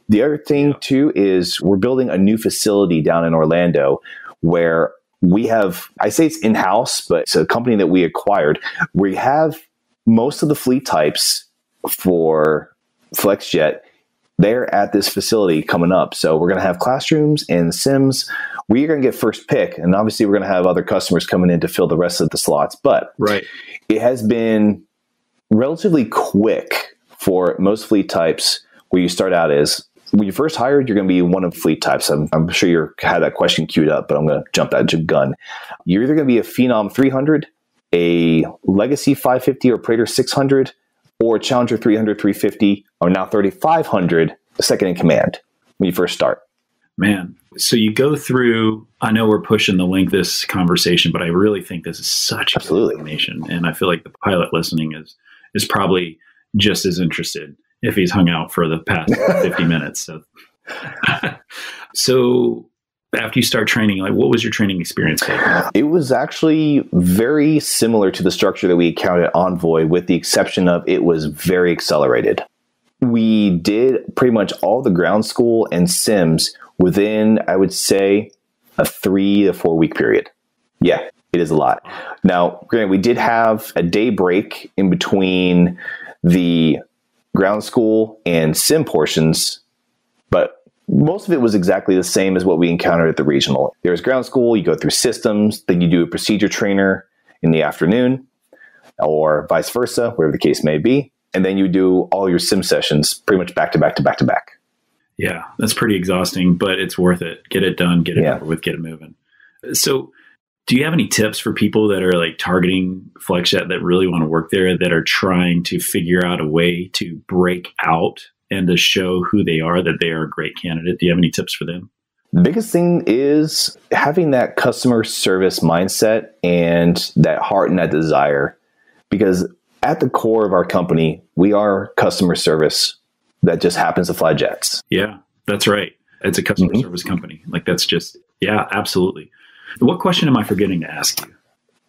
The other thing, too, is we're building a new facility down in Orlando where we have, I say it's in house, but it's a company that we acquired. We have most of the fleet types for FlexJet. They're at this facility coming up. So we're going to have classrooms and sims we're going to get first pick and obviously we're going to have other customers coming in to fill the rest of the slots but Right. it has been relatively quick for most fleet types where you start out as when you first hired you're going to be one of fleet types. I'm, I'm sure you had that question queued up but i'm going to jump that gun. You're either going to be a phenom 300 a legacy 550 or praetor 600 or challenger 300 350 or now 3500 second in command when you first start Man. So you go through, I know we're pushing the link this conversation, but I really think this is such Absolutely. information. And I feel like the pilot listening is is probably just as interested if he's hung out for the past 50 minutes. So so after you start training, like what was your training experience like? It was actually very similar to the structure that we encountered at Envoy, with the exception of it was very accelerated. We did pretty much all the ground school and sims within, I would say, a three to four week period. Yeah, it is a lot. Now, granted, we did have a day break in between the ground school and sim portions, but most of it was exactly the same as what we encountered at the regional. There's ground school, you go through systems, then you do a procedure trainer in the afternoon, or vice versa, whatever the case may be. And then you do all your sim sessions pretty much back to back to back to back. Yeah, that's pretty exhausting, but it's worth it. Get it done, get it Yeah. over with, get it moving. So, do you have any tips for people that are like targeting FlexJet that really want to work there, that are trying to figure out a way to break out and to show who they are, that they are a great candidate? Do you have any tips for them? The biggest thing is having that customer service mindset and that heart and that desire. Because at the core of our company, we are customer service that just happens to fly jets. Yeah, that's right. It's a customer Mhm. service company. Like that's just yeah, absolutely. What question am I forgetting to ask you?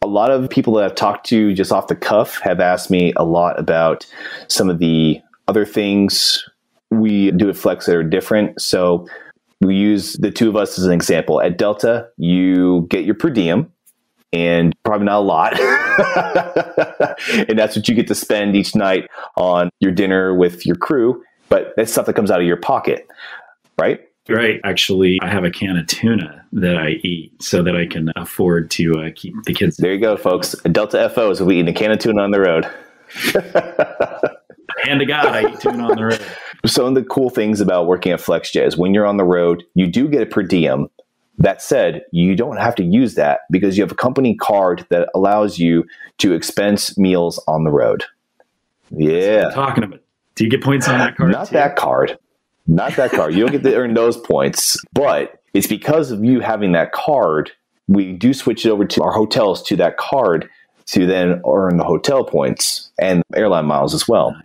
A lot of people that I've talked to just off the cuff have asked me a lot about some of the other things we do at Flex that are different. So we use the two of us as an example. At Delta, you get your per diem, and probably not a lot. and that's what you get to spend each night on your dinner with your crew. But that's stuff that comes out of your pocket, right? Right. Actually, I have a can of tuna that I eat so that I can afford to uh, keep the kids. There you go, folks. Delta FOs will be eating a can of tuna on the road. Hand to God, I eat tuna on the road. Some of the cool things about working at FlexJet is when you're on the road, you do get a per diem. That said, you don't have to use that because you have a company card that allows you to expense meals on the road. Yeah. Talking about. Do you get points on that card? Not too? that card. Not that card. You don't get to earn those points. But it's because of you having that card, we do switch it over to our hotels to that card to then earn the hotel points and airline miles as well.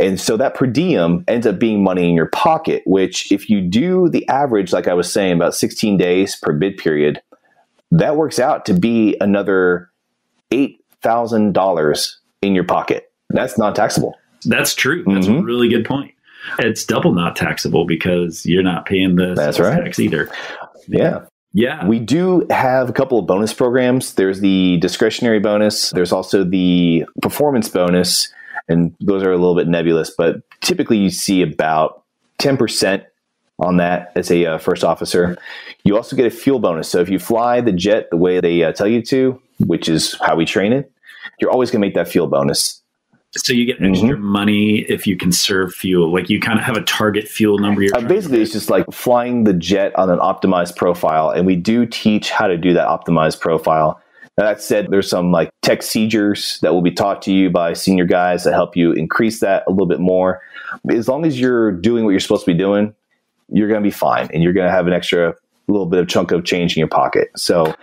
And so that per diem ends up being money in your pocket, which if you do the average, like I was saying, about 16 days per bid period, that works out to be another $8,000 in your pocket. That's non taxable. That's true. That's a Mhm. really good point. It's double not taxable because you're not paying the That's right. tax either. Yeah. Yeah. We do have a couple of bonus programs. There's the discretionary bonus, there's also the performance bonus, and those are a little bit nebulous, but typically you see about 10% on that as a uh, first officer. You also get a fuel bonus. So if you fly the jet the way they uh, tell you to, which is how we train it, you're always going to make that fuel bonus. So you Mm-hmm. get extra money if you conserve fuel. Like you kind of have a target fuel number. Uh, basically, it's just like flying the jet on an optimized profile, and we do teach how to do that optimized profile. Now, that said, there's some like tech procedures that will be taught to you by senior guys that help you increase that a little bit more. As long as you're doing what you're supposed to be doing, you're going to be fine, and you're going to have an extra little bit of chunk of change in your pocket. So,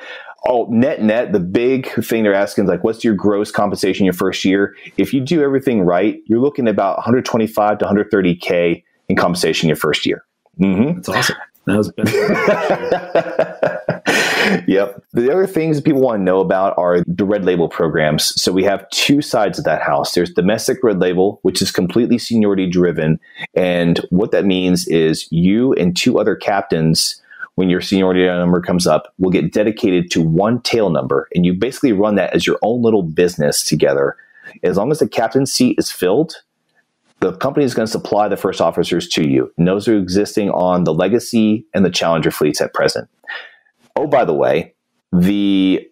oh, net net, the big thing they're asking is like, what's your gross compensation your first year? If you do everything right, you're looking at about 125 to 130k in compensation your first year. Mm-hmm. That's awesome. That was better. yep. The other things people want to know about are the red label programs. So we have two sides of that house. There's domestic red label, which is completely seniority driven. And what that means is you and two other captains, when your seniority number comes up, will get dedicated to one tail number. And you basically run that as your own little business together. As long as the captain's seat is filled, the company is going to supply the first officers to you. And those are existing on the legacy and the challenger fleets at present. Oh, by the way, the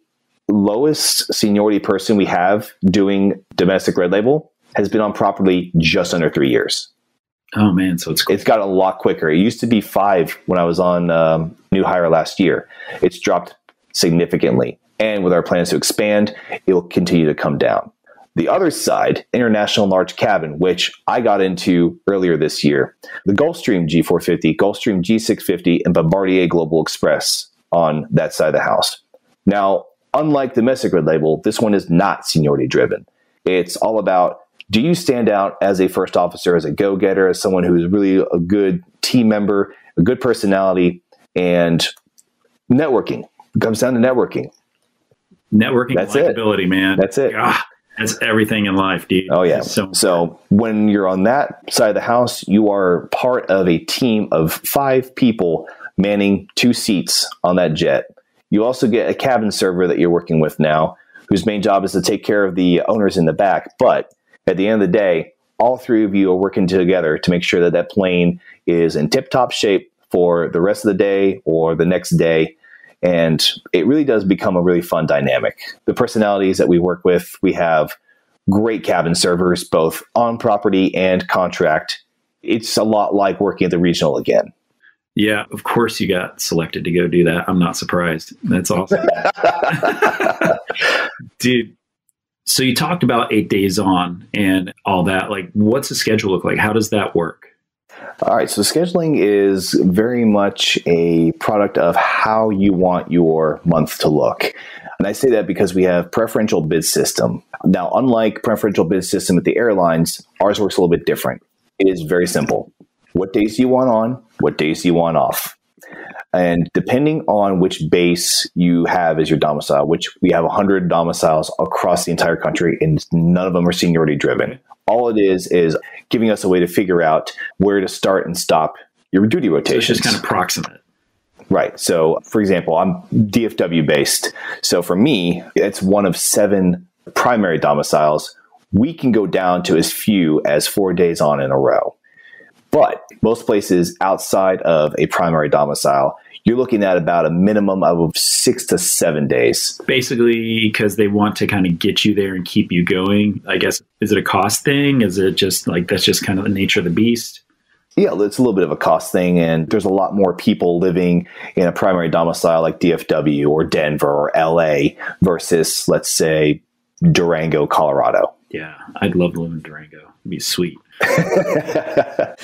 lowest seniority person we have doing domestic red label has been on property just under three years. Oh man, so it's cool. It's got a lot quicker. It used to be five when I was on um, new hire last year. It's dropped significantly. And with our plans to expand, it will continue to come down. The other side, international large cabin, which I got into earlier this year, the Gulfstream G450, Gulfstream G650, and Bombardier Global Express on that side of the house. Now, unlike domestic red label, this one is not seniority driven. It's all about do you stand out as a first officer, as a go getter, as someone who is really a good team member, a good personality, and networking? It comes down to networking. Networking That's it. man. That's it. Ah, that's everything in life, dude. Oh yeah. So, So when you're on that side of the house, you are part of a team of five people manning two seats on that jet. You also get a cabin server that you're working with now, whose main job is to take care of the owners in the back. But at the end of the day, all three of you are working together to make sure that that plane is in tip-top shape for the rest of the day or the next day. And it really does become a really fun dynamic. The personalities that we work with, we have great cabin servers, both on property and contract. It's a lot like working at the regional again. Yeah, of course you got selected to go do that. I'm not surprised. That's awesome. Dude, so you talked about eight days on and all that. Like, what's the schedule look like? How does that work? All right, so scheduling is very much a product of how you want your month to look. And I say that because we have preferential bid system. Now, unlike preferential bid system at the airlines, ours works a little bit different. It is very simple. What days do you want on? What days do you want off? And depending on which base you have as your domicile, which we have 100 domiciles across the entire country, and none of them are seniority driven. All it is is giving us a way to figure out where to start and stop your duty So it's just kind of proximate. Right. So, for example, I'm DFW based. So, for me, it's one of seven primary domiciles. We can go down to as few as four days on in a row. But most places outside of a primary domicile, you're looking at about a minimum of six to seven days. Basically, because they want to kind of get you there and keep you going. I guess, is it a cost thing? Is it just like that's just kind of the nature of the beast? Yeah, it's a little bit of a cost thing, and there's a lot more people living in a primary domicile like DFW or Denver or LA versus, let's say, Durango, Colorado. Yeah, I'd love to live in Durango. It'd be sweet.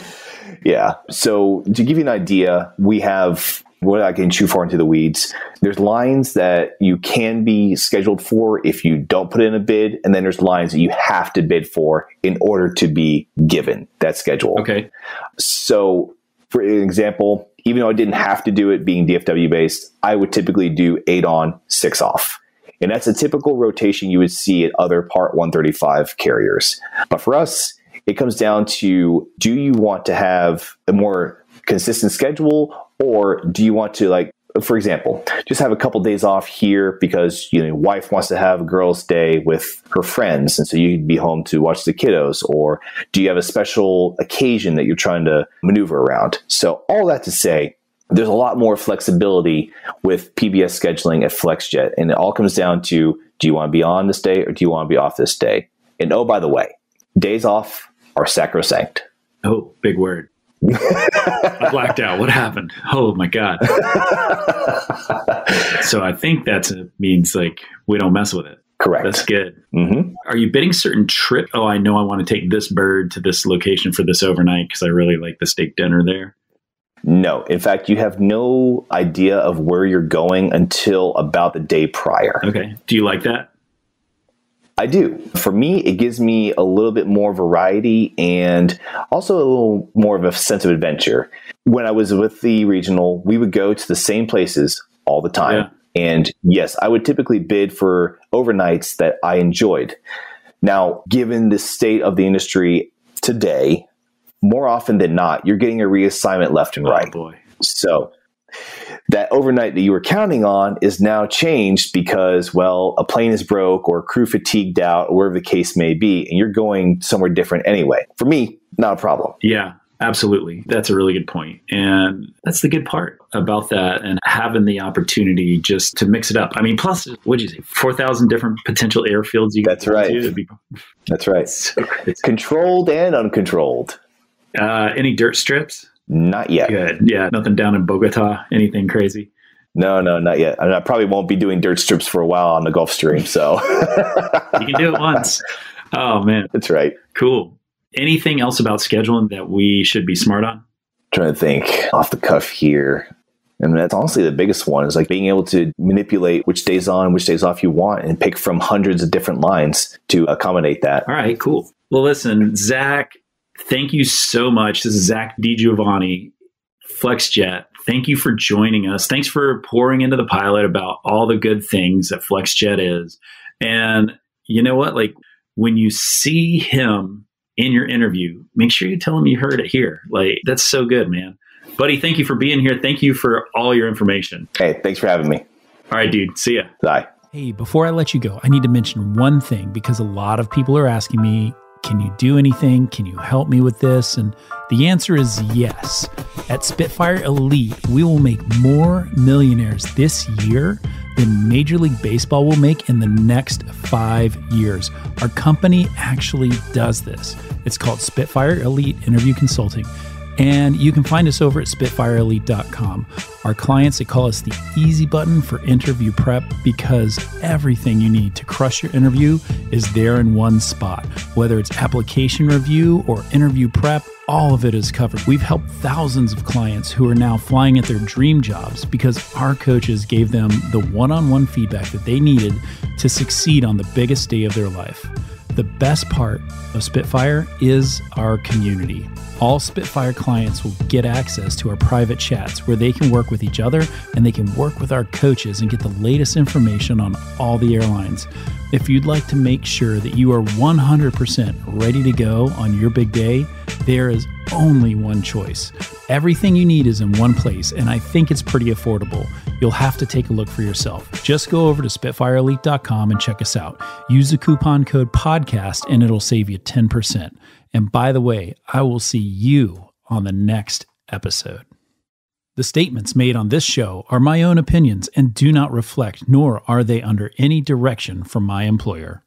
yeah. So to give you an idea, we have without getting too far into the weeds, there's lines that you can be scheduled for if you don't put in a bid, and then there's lines that you have to bid for in order to be given that schedule. Okay. So, for example, even though I didn't have to do it being DFW based, I would typically do eight on, six off. And that's a typical rotation you would see at other Part 135 carriers. But for us, it comes down to do you want to have a more consistent schedule or do you want to like for example, just have a couple days off here because you know your wife wants to have a girls' day with her friends, and so you'd be home to watch the kiddos. Or do you have a special occasion that you're trying to maneuver around? So all that to say, there's a lot more flexibility with PBS scheduling at FlexJet, and it all comes down to do you want to be on this day or do you want to be off this day? And oh, by the way, days off are sacrosanct. Oh, big word. I blacked out. What happened? Oh my god. so I think that means like we don't mess with it. Correct. That's good. hmm Are you bidding certain trip? Oh, I know I want to take this bird to this location for this overnight because I really like the steak dinner there. No, in fact, you have no idea of where you're going until about the day prior. Okay. Do you like that? I do. For me, it gives me a little bit more variety and also a little more of a sense of adventure. When I was with the regional, we would go to the same places all the time. Yeah. And yes, I would typically bid for overnights that I enjoyed. Now, given the state of the industry today, more often than not, you're getting a reassignment left and oh, right. Oh boy. So that overnight that you were counting on is now changed because, well, a plane is broke or crew fatigued out or wherever the case may be, and you're going somewhere different anyway. For me, not a problem. Yeah, absolutely. That's a really good point. And that's the good part about that and having the opportunity just to mix it up. I mean, plus, what'd you say, 4,000 different potential airfields you That's right. Be That's right. so. Controlled and uncontrolled. Uh, any dirt strips? Not yet. Good. Yeah, nothing down in Bogota. Anything crazy? No, no, not yet. I, mean, I probably won't be doing dirt strips for a while on the Gulfstream. So You can do it once. Oh, man. that's right. Cool. Anything else about scheduling that we should be smart on? trying to think off the cuff here. And that's honestly the biggest one is like being able to manipulate which days on, which days off you want and pick from hundreds of different lines to accommodate that. All right, cool. Well, listen, Zach, thank you so much. This is Zach DiGiovanni, FlexJet. Thank you for joining us. Thanks for pouring into the pilot about all the good things that FlexJet is. And you know what? Like when you see him in your interview, make sure you tell him you heard it here. Like that's so good, man. Buddy, thank you for being here. Thank you for all your information. Hey, thanks for having me. All right, dude. See ya. Bye. Hey, before I let you go, I need to mention one thing because a lot of people are asking me, can you do anything? Can you help me with this? And the answer is yes. At Spitfire Elite, we will make more millionaires this year than Major League Baseball will make in the next five years. Our company actually does this. It's called Spitfire Elite Interview Consulting. And you can find us over at SpitfireElite.com. Our clients, they call us the easy button for interview prep because everything you need to crush your interview is there in one spot. Whether it's application review or interview prep, all of it is covered. We've helped thousands of clients who are now flying at their dream jobs because our coaches gave them the one on one feedback that they needed to succeed on the biggest day of their life. The best part of Spitfire is our community. All Spitfire clients will get access to our private chats where they can work with each other and they can work with our coaches and get the latest information on all the airlines. If you'd like to make sure that you are 100% ready to go on your big day, there is only one choice. Everything you need is in one place, and I think it's pretty affordable. You'll have to take a look for yourself. Just go over to SpitfireElite.com and check us out. Use the coupon code PODCAST, and it'll save you 10%. And by the way, I will see you on the next episode. The statements made on this show are my own opinions and do not reflect, nor are they under any direction from my employer.